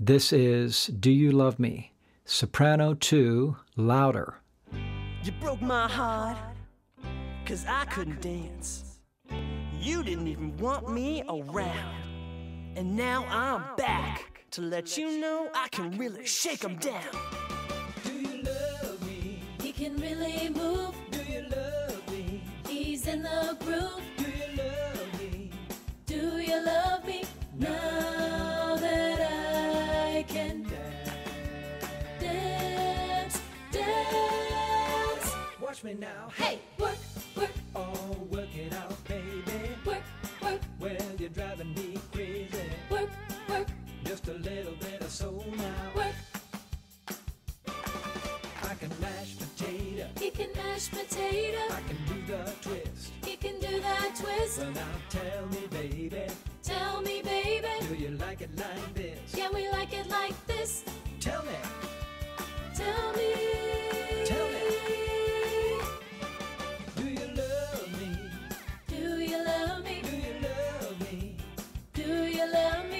This is Do You Love Me? Soprano 2, louder. You broke my heart, cause I couldn't dance. You didn't even want me around. And now I'm back to let you know I can really shake 'em down. Do you love me? He can really move. Watch me now. Hey, work, work, Oh, work it out, baby. work, work, Well, you're driving me crazy. work, work, Just a little bit of soul now. work. I can mash potato. He can mash potato. I can do the twist. He can do that twist. Well, now tell me, baby, Tell me, baby, do you like it like you love me.